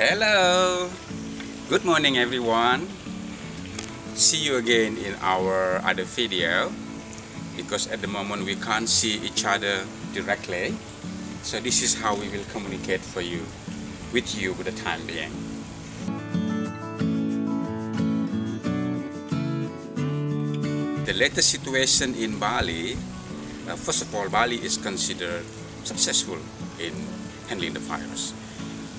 Hello! Good morning everyone! See you again in our other video because at the moment we can't see each other directly so this is how we will communicate for you with you for the time being. The latest situation in Bali, uh, first of all Bali is considered successful in handling the virus.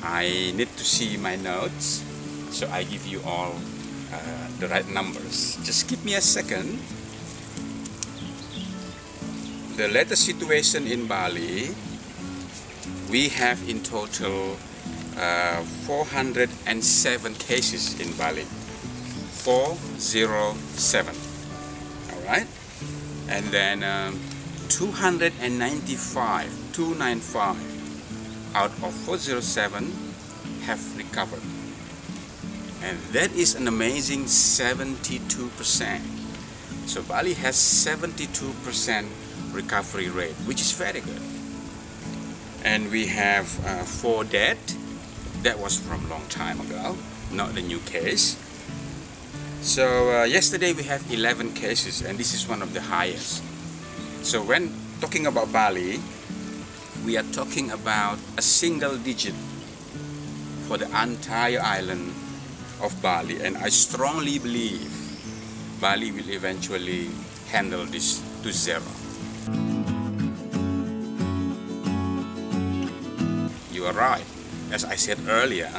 I need to see my notes so I give you all uh, the right numbers. Just give me a second. The latest situation in Bali, we have in total uh, 407 cases in Bali. 407. All right? And then um, 295, 295 out of 407 have recovered. And that is an amazing 72%. So Bali has 72% recovery rate, which is very good. And we have uh, four dead. That was from long time ago, not the new case. So uh, yesterday we have 11 cases and this is one of the highest. So when talking about Bali, we are talking about a single digit for the entire island of Bali and I strongly believe Bali will eventually handle this to zero. You are right. As I said earlier,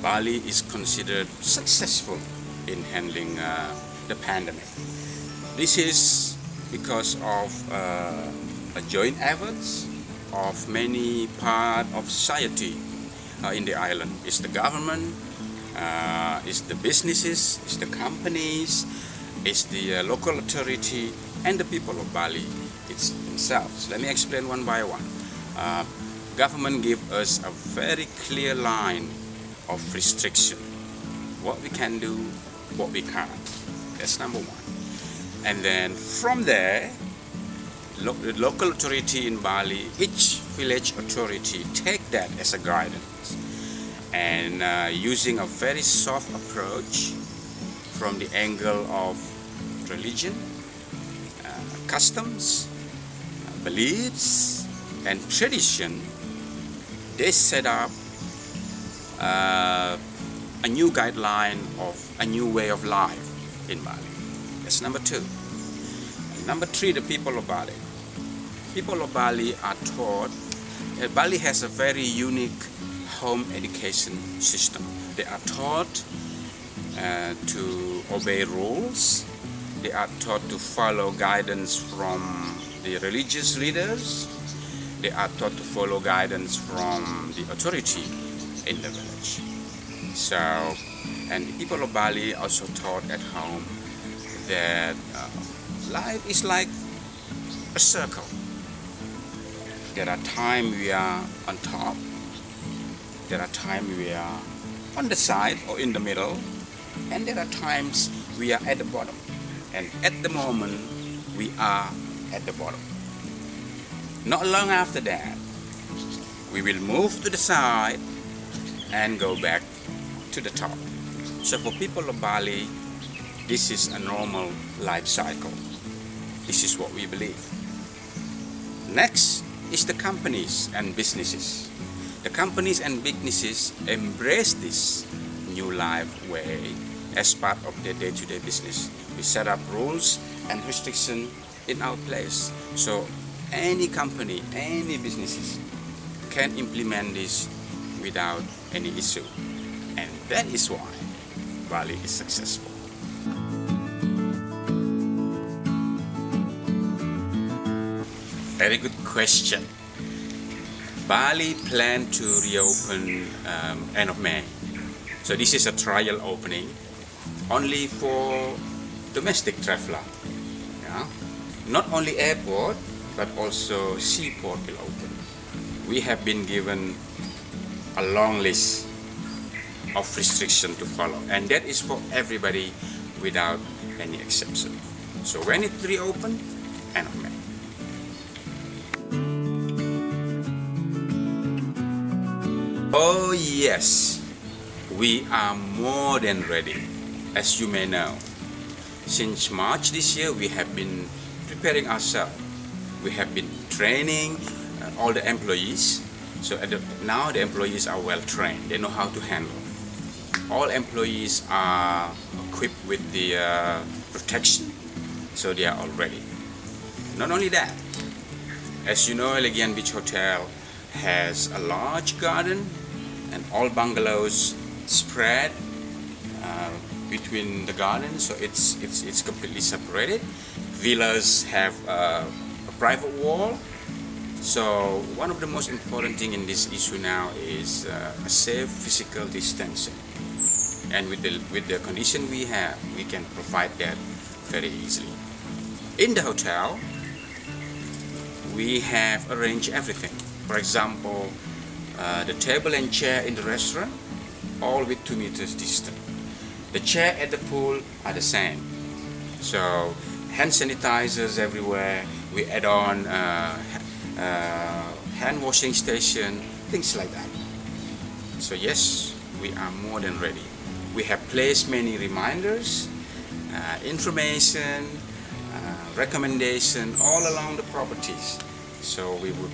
Bali is considered successful in handling uh, the pandemic. This is because of uh, a joint efforts of many part of society uh, in the island. It's the government, uh, it's the businesses, it's the companies, it's the uh, local authority, and the people of Bali it's themselves. Let me explain one by one. Uh, government give us a very clear line of restriction. What we can do, what we can't. That's number one. And then from there, lo the local authority in Bali, each village authority take that as a guidance and uh, using a very soft approach from the angle of religion, uh, customs, uh, beliefs, and tradition, they set up uh, a new guideline of a new way of life in Bali. That's number two. And number three, the people of Bali people of Bali are taught, uh, Bali has a very unique home education system. They are taught uh, to obey rules, they are taught to follow guidance from the religious leaders, they are taught to follow guidance from the authority in the village. So, and people of Bali are also taught at home that uh, life is like a circle there are times we are on top. There are times we are on the side or in the middle. And there are times we are at the bottom. And at the moment, we are at the bottom. Not long after that, we will move to the side and go back to the top. So for people of Bali, this is a normal life cycle. This is what we believe. Next, is the companies and businesses. The companies and businesses embrace this new life way as part of their day-to-day -day business. We set up rules and restrictions in our place. So any company, any businesses can implement this without any issue. And that is why Bali is successful. Very good question. Bali plan to reopen um, end of May. So this is a trial opening only for domestic traveler. Yeah? Not only airport, but also seaport will open. We have been given a long list of restriction to follow and that is for everybody without any exception. So when it reopen, end of May. Oh yes, we are more than ready, as you may know. Since March this year, we have been preparing ourselves. We have been training uh, all the employees. So the, now the employees are well trained. They know how to handle. All employees are equipped with the uh, protection, so they are all ready. Not only that, as you know, Legian Beach Hotel has a large garden and all bungalows spread uh, between the gardens so it's it's it's completely separated. Villas have uh, a private wall. So one of the most important thing in this issue now is uh, a safe physical distancing. And with the with the condition we have we can provide that very easily. In the hotel we have arranged everything. For example uh, the table and chair in the restaurant all with 2 meters distance. The chair at the pool are the same. So hand sanitizers everywhere. We add on uh, uh, hand washing station, things like that. So yes, we are more than ready. We have placed many reminders, uh, information, uh, recommendation all along the properties. So we would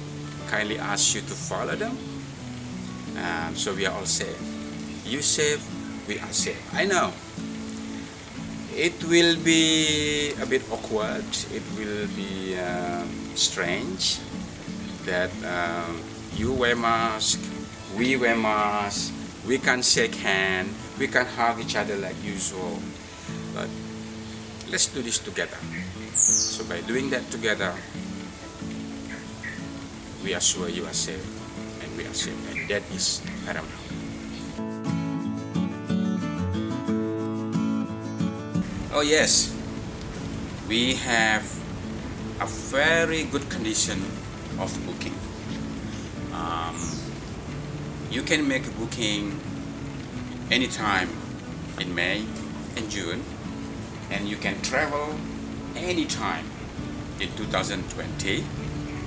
kindly ask you to follow them. Um, so we are all safe you safe we are safe. I know. It will be a bit awkward. It will be um, strange that um, you wear mask, we wear mask, we can shake hand, we can hug each other like usual. But let's do this together. So by doing that together, we are sure you are safe and that is paramount. Oh yes, we have a very good condition of booking. Um, you can make a booking anytime in May and June and you can travel anytime in 2020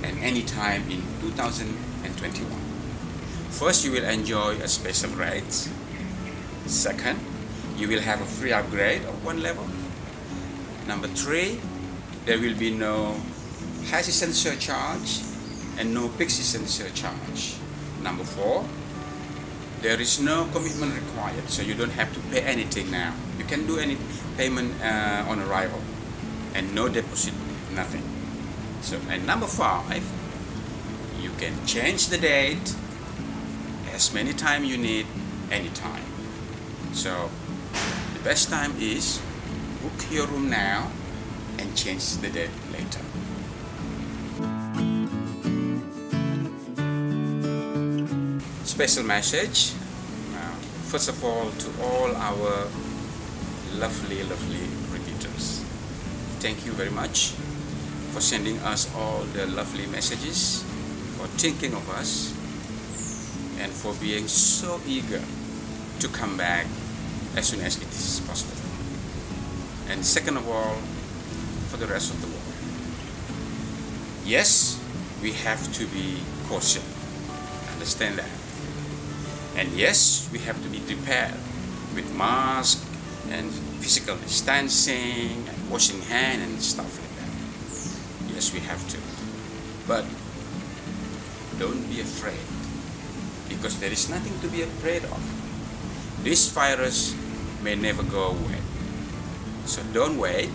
and anytime in 2021. First, you will enjoy a special rates. Second, you will have a free upgrade of one level. Number three, there will be no high season surcharge and no peak season surcharge. Number four, there is no commitment required, so you don't have to pay anything now. You can do any payment uh, on arrival and no deposit, nothing. So, and number five, you can change the date as many time you need anytime. So the best time is book your room now and change the date later. Special message. Uh, first of all, to all our lovely, lovely repeaters. Thank you very much for sending us all the lovely messages, for thinking of us, and for being so eager to come back as soon as it is possible. And second of all, for the rest of the world. Yes, we have to be cautious. Understand that. And yes, we have to be prepared with mask and physical distancing and washing hand and stuff like that. Yes, we have to. But don't be afraid because there is nothing to be afraid of. This virus may never go away. So don't wait.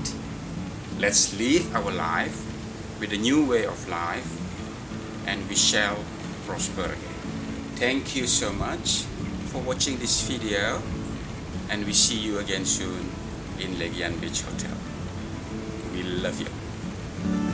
Let's live our life with a new way of life and we shall prosper again. Thank you so much for watching this video and we see you again soon in Legian Beach Hotel. We love you.